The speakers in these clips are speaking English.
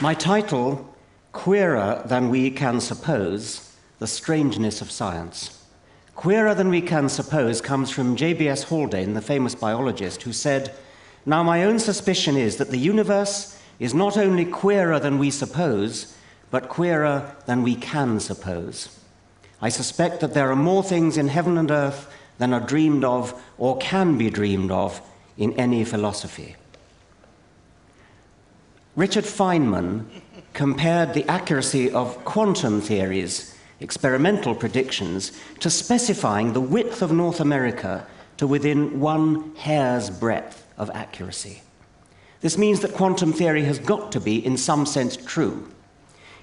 My title, Queerer Than We Can Suppose The Strangeness of Science. Queerer than we can suppose comes from J.B.S. Haldane, the famous biologist, who said, Now, my own suspicion is that the universe is not only queerer than we suppose, but queerer than we can suppose. I suspect that there are more things in heaven and earth than are dreamed of or can be dreamed of in any philosophy. Richard Feynman compared the accuracy of quantum theories, experimental predictions, to specifying the width of North America to within one hair's breadth of accuracy. This means that quantum theory has got to be, in some sense, true.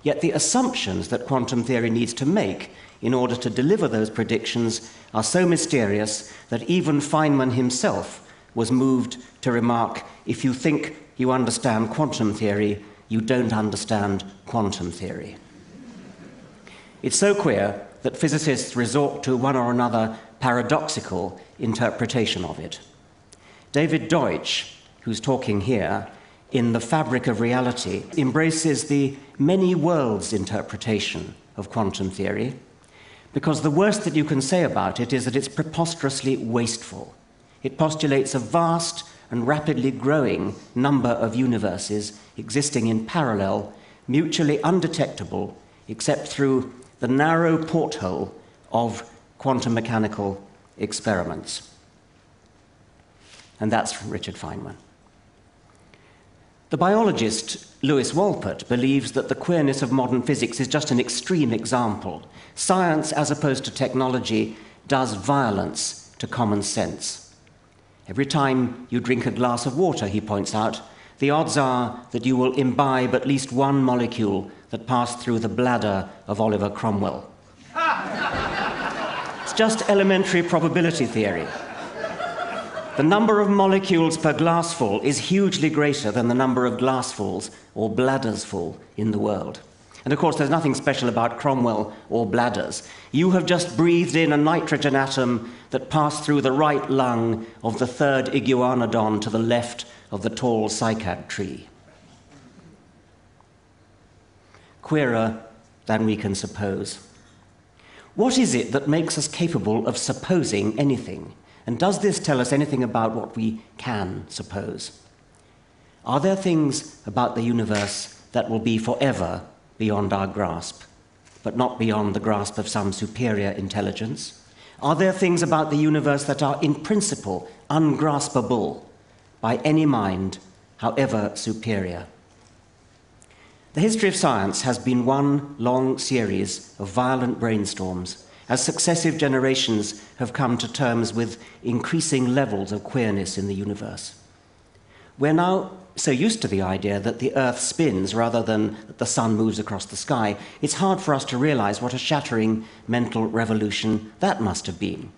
Yet the assumptions that quantum theory needs to make in order to deliver those predictions are so mysterious that even Feynman himself was moved to remark if you think you understand quantum theory, you don't understand quantum theory. It's so queer that physicists resort to one or another paradoxical interpretation of it. David Deutsch, who's talking here, in The Fabric of Reality, embraces the many worlds interpretation of quantum theory because the worst that you can say about it is that it's preposterously wasteful. It postulates a vast and rapidly growing number of universes existing in parallel, mutually undetectable, except through the narrow porthole of quantum mechanical experiments. And that's from Richard Feynman. The biologist Lewis Wolpert believes that the queerness of modern physics is just an extreme example. Science, as opposed to technology, does violence to common sense. Every time you drink a glass of water, he points out, the odds are that you will imbibe at least one molecule that passed through the bladder of Oliver Cromwell. it's just elementary probability theory. The number of molecules per glassful is hugely greater than the number of glassfuls or bladders full in the world. And of course, there's nothing special about Cromwell or bladders. You have just breathed in a nitrogen atom that passed through the right lung of the third iguanodon to the left of the tall cycad tree. Queerer than we can suppose. What is it that makes us capable of supposing anything? And does this tell us anything about what we can suppose? Are there things about the universe that will be forever beyond our grasp, but not beyond the grasp of some superior intelligence? Are there things about the universe that are in principle ungraspable by any mind, however superior? The history of science has been one long series of violent brainstorms as successive generations have come to terms with increasing levels of queerness in the universe. We're now so used to the idea that the Earth spins rather than that the sun moves across the sky, it's hard for us to realize what a shattering mental revolution that must have been.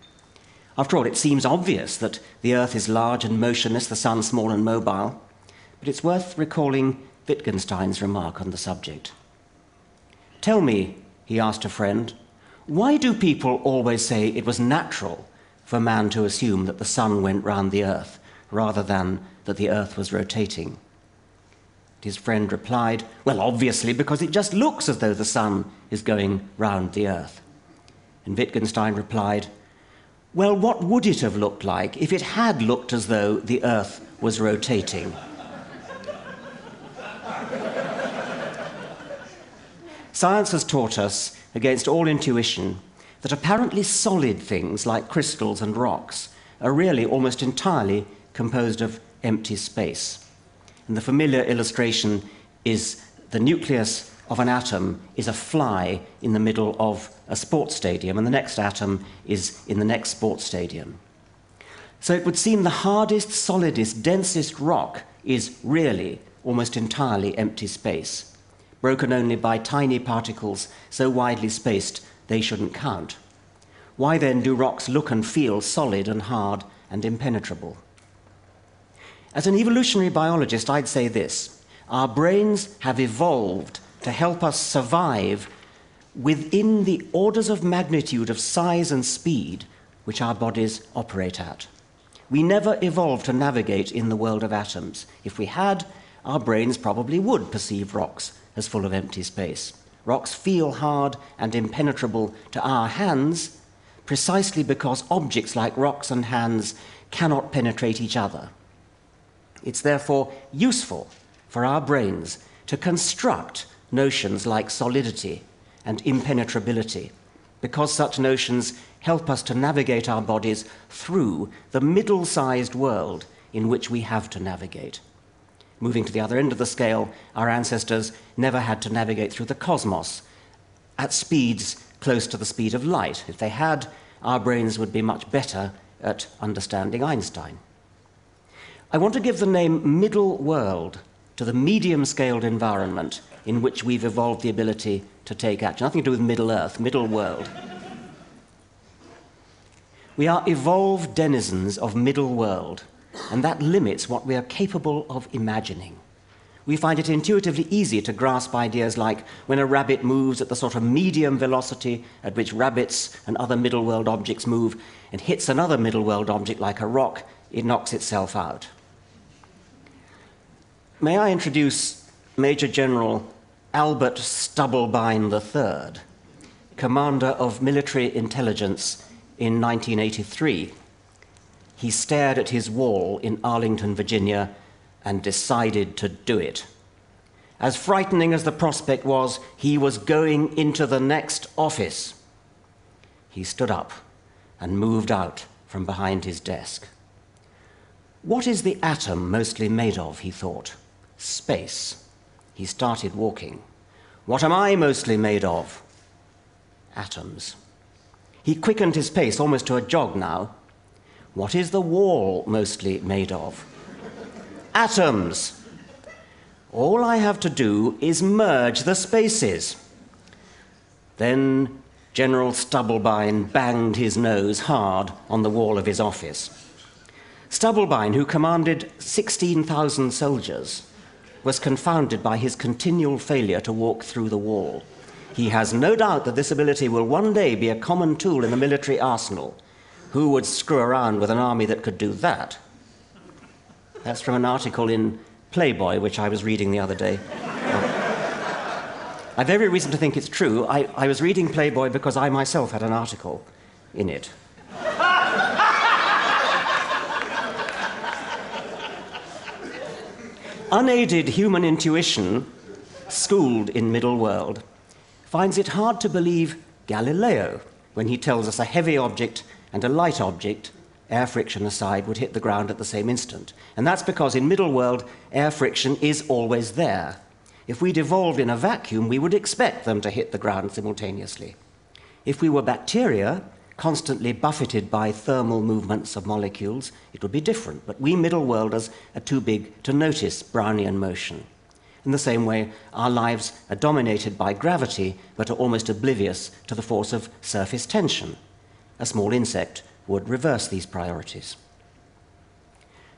After all, it seems obvious that the Earth is large and motionless, the sun small and mobile, but it's worth recalling Wittgenstein's remark on the subject. Tell me, he asked a friend, why do people always say it was natural for man to assume that the sun went round the Earth rather than that the earth was rotating. His friend replied, Well, obviously, because it just looks as though the sun is going round the earth. And Wittgenstein replied, Well, what would it have looked like if it had looked as though the earth was rotating? Science has taught us, against all intuition, that apparently solid things like crystals and rocks are really almost entirely composed of empty space. And the familiar illustration is the nucleus of an atom is a fly in the middle of a sports stadium, and the next atom is in the next sports stadium. So it would seem the hardest, solidest, densest rock is really almost entirely empty space, broken only by tiny particles so widely spaced they shouldn't count. Why then do rocks look and feel solid and hard and impenetrable? As an evolutionary biologist, I'd say this our brains have evolved to help us survive within the orders of magnitude of size and speed which our bodies operate at. We never evolved to navigate in the world of atoms. If we had, our brains probably would perceive rocks as full of empty space. Rocks feel hard and impenetrable to our hands precisely because objects like rocks and hands cannot penetrate each other. It's therefore useful for our brains to construct notions like solidity and impenetrability, because such notions help us to navigate our bodies through the middle sized world in which we have to navigate. Moving to the other end of the scale, our ancestors never had to navigate through the cosmos at speeds close to the speed of light. If they had, our brains would be much better at understanding Einstein. I want to give the name middle world to the medium scaled environment in which we've evolved the ability to take action. Nothing to do with Middle Earth, Middle World. We are evolved denizens of Middle World, and that limits what we are capable of imagining. We find it intuitively easy to grasp ideas like when a rabbit moves at the sort of medium velocity at which rabbits and other middle world objects move and hits another middle world object like a rock, it knocks itself out. May I introduce Major General Albert Stubblebine III, commander of military intelligence in 1983. He stared at his wall in Arlington, Virginia, and decided to do it. As frightening as the prospect was, he was going into the next office. He stood up and moved out from behind his desk. What is the atom mostly made of, he thought space. He started walking. What am I mostly made of? Atoms. He quickened his pace almost to a jog now. What is the wall mostly made of? Atoms. All I have to do is merge the spaces. Then General Stubblebine banged his nose hard on the wall of his office. Stubblebine, who commanded 16,000 soldiers, was confounded by his continual failure to walk through the wall. He has no doubt that this ability will one day be a common tool in the military arsenal. Who would screw around with an army that could do that? That's from an article in Playboy, which I was reading the other day. I have every reason to think it's true. I, I was reading Playboy because I myself had an article in it. Unaided human intuition, schooled in middle world, finds it hard to believe Galileo when he tells us a heavy object and a light object, air friction aside, would hit the ground at the same instant. And that's because in middle world, air friction is always there. If we'd evolved in a vacuum, we would expect them to hit the ground simultaneously. If we were bacteria, constantly buffeted by thermal movements of molecules, it would be different. But we middle worlders are too big to notice Brownian motion. In the same way, our lives are dominated by gravity, but are almost oblivious to the force of surface tension. A small insect would reverse these priorities.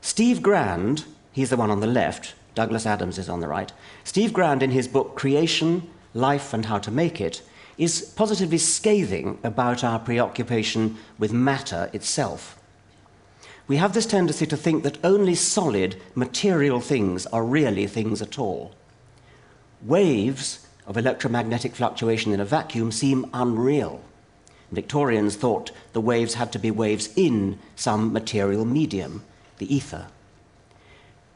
Steve Grand, he's the one on the left, Douglas Adams is on the right. Steve Grand, in his book Creation, Life, and How to Make It, is positively scathing about our preoccupation with matter itself. We have this tendency to think that only solid, material things are really things at all. Waves of electromagnetic fluctuation in a vacuum seem unreal. Victorians thought the waves had to be waves in some material medium, the ether.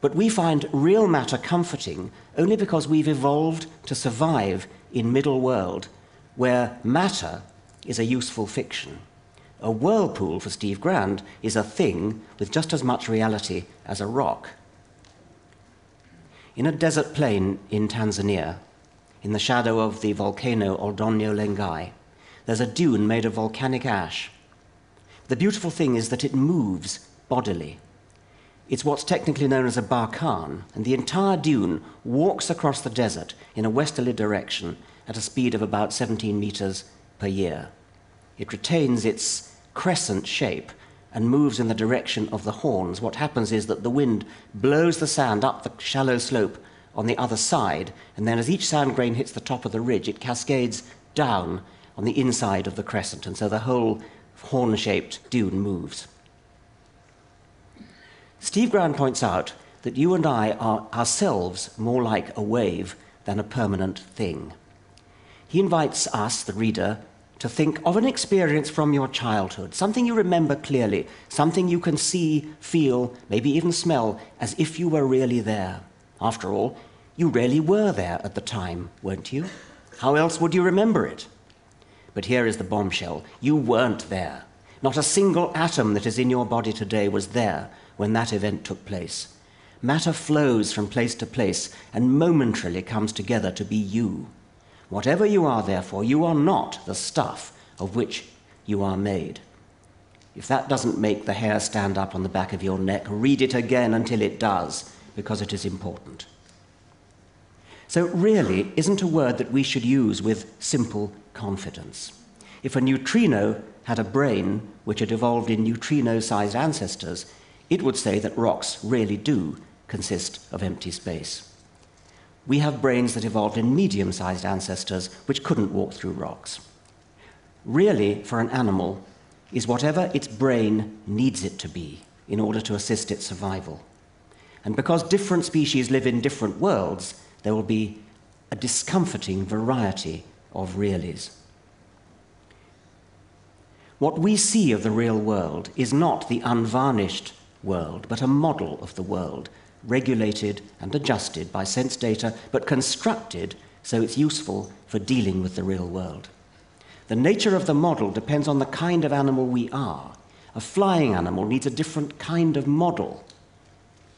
But we find real matter comforting only because we've evolved to survive in middle world where matter is a useful fiction. A whirlpool for Steve Grand is a thing with just as much reality as a rock. In a desert plain in Tanzania, in the shadow of the volcano Oldonyo Lengai, there's a dune made of volcanic ash. The beautiful thing is that it moves bodily. It's what's technically known as a barkhan, and the entire dune walks across the desert in a westerly direction at a speed of about 17 meters per year. It retains its crescent shape and moves in the direction of the horns. What happens is that the wind blows the sand up the shallow slope on the other side, and then as each sand grain hits the top of the ridge, it cascades down on the inside of the crescent, and so the whole horn shaped dune moves. Steve Grand points out that you and I are ourselves more like a wave than a permanent thing. He invites us, the reader, to think of an experience from your childhood, something you remember clearly, something you can see, feel, maybe even smell, as if you were really there. After all, you really were there at the time, weren't you? How else would you remember it? But here is the bombshell you weren't there. Not a single atom that is in your body today was there when that event took place. Matter flows from place to place and momentarily comes together to be you. Whatever you are, therefore, you are not the stuff of which you are made. If that doesn't make the hair stand up on the back of your neck, read it again until it does, because it is important. So, really, isn't a word that we should use with simple confidence. If a neutrino had a brain which had evolved in neutrino sized ancestors, it would say that rocks really do consist of empty space. We have brains that evolved in medium sized ancestors which couldn't walk through rocks. Really, for an animal, is whatever its brain needs it to be in order to assist its survival. And because different species live in different worlds, there will be a discomforting variety of reallys. What we see of the real world is not the unvarnished world, but a model of the world, regulated and adjusted by sense data, but constructed so it's useful for dealing with the real world. The nature of the model depends on the kind of animal we are. A flying animal needs a different kind of model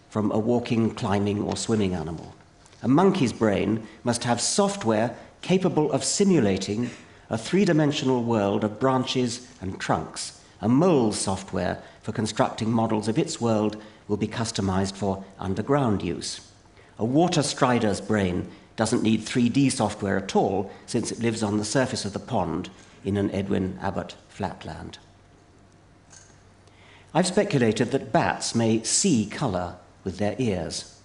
from a walking, climbing, or swimming animal. A monkey's brain must have software capable of simulating a three dimensional world of branches and trunks. A mole's software for constructing models of its world will be customized for underground use. A water strider's brain doesn't need 3D software at all, since it lives on the surface of the pond in an Edwin Abbott flatland. I've speculated that bats may see color with their ears.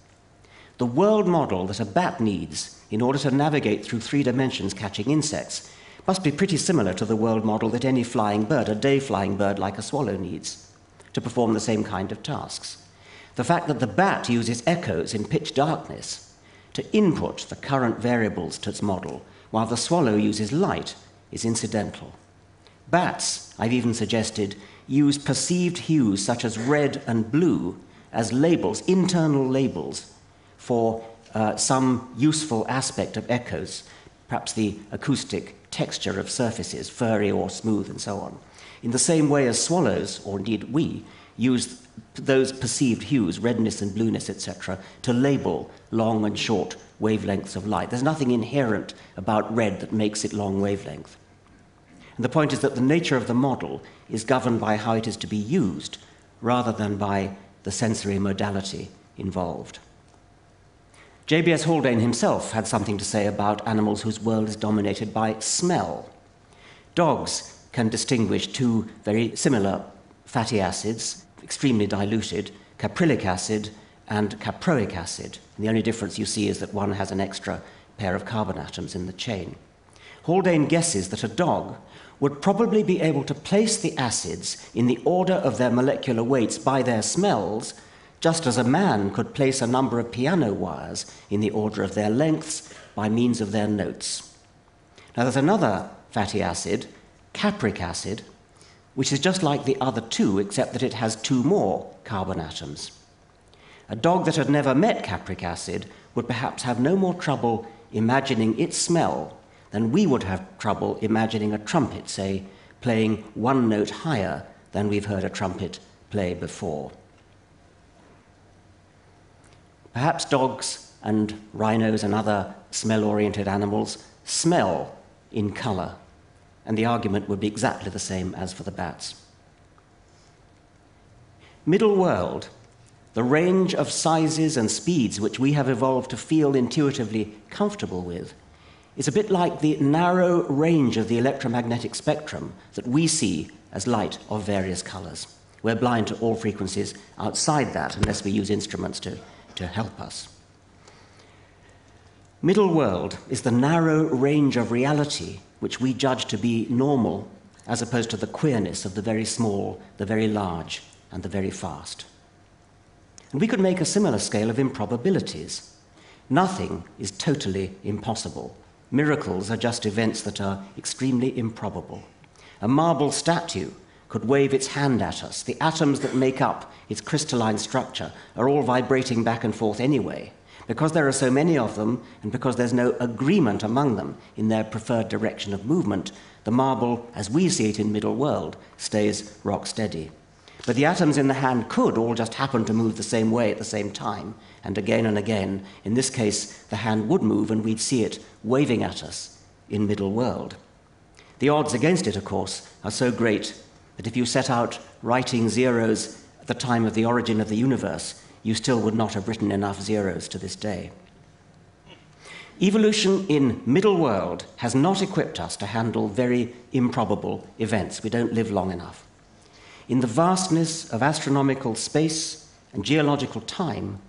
The world model that a bat needs in order to navigate through three dimensions catching insects must be pretty similar to the world model that any flying bird, a day flying bird like a swallow, needs to perform the same kind of tasks. The fact that the bat uses echoes in pitch darkness to input the current variables to its model, while the swallow uses light, is incidental. Bats, I've even suggested, use perceived hues such as red and blue as labels, internal labels, for uh, some useful aspect of echoes, perhaps the acoustic texture of surfaces, furry or smooth, and so on. In the same way as swallows, or indeed we, use those perceived hues, redness and blueness, etc., to label long and short wavelengths of light. There's nothing inherent about red that makes it long wavelength. And the point is that the nature of the model is governed by how it is to be used rather than by the sensory modality involved. J.B.S. Haldane himself had something to say about animals whose world is dominated by smell. Dogs can distinguish two very similar fatty acids, extremely diluted, caprylic acid and caproic acid. And the only difference you see is that one has an extra pair of carbon atoms in the chain. Haldane guesses that a dog would probably be able to place the acids in the order of their molecular weights by their smells, just as a man could place a number of piano wires in the order of their lengths by means of their notes. Now, there's another fatty acid, capric acid, which is just like the other two, except that it has two more carbon atoms. A dog that had never met capric acid would perhaps have no more trouble imagining its smell than we would have trouble imagining a trumpet, say, playing one note higher than we've heard a trumpet play before. Perhaps dogs and rhinos and other smell oriented animals smell in color and the argument would be exactly the same as for the bats. Middle world, the range of sizes and speeds which we have evolved to feel intuitively comfortable with, is a bit like the narrow range of the electromagnetic spectrum that we see as light of various colors. We're blind to all frequencies outside that unless we use instruments to, to help us. Middle world is the narrow range of reality which we judge to be normal, as opposed to the queerness of the very small, the very large, and the very fast. And we could make a similar scale of improbabilities. Nothing is totally impossible. Miracles are just events that are extremely improbable. A marble statue could wave its hand at us. The atoms that make up its crystalline structure are all vibrating back and forth anyway. Because there are so many of them, and because there's no agreement among them in their preferred direction of movement, the marble, as we see it in Middle World, stays rock steady. But the atoms in the hand could all just happen to move the same way at the same time, and again and again. In this case, the hand would move and we'd see it waving at us in Middle World. The odds against it, of course, are so great that if you set out writing zeros at the time of the origin of the universe, you still would not have written enough zeros to this day. Evolution in Middle World has not equipped us to handle very improbable events. We don't live long enough. In the vastness of astronomical space and geological time,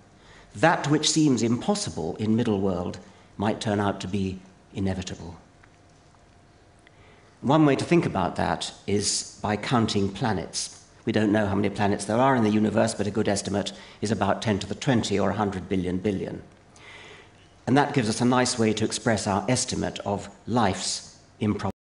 that which seems impossible in Middle World might turn out to be inevitable. One way to think about that is by counting planets. We don't know how many planets there are in the universe, but a good estimate is about 10 to the 20 or 100 billion billion. And that gives us a nice way to express our estimate of life's improbability.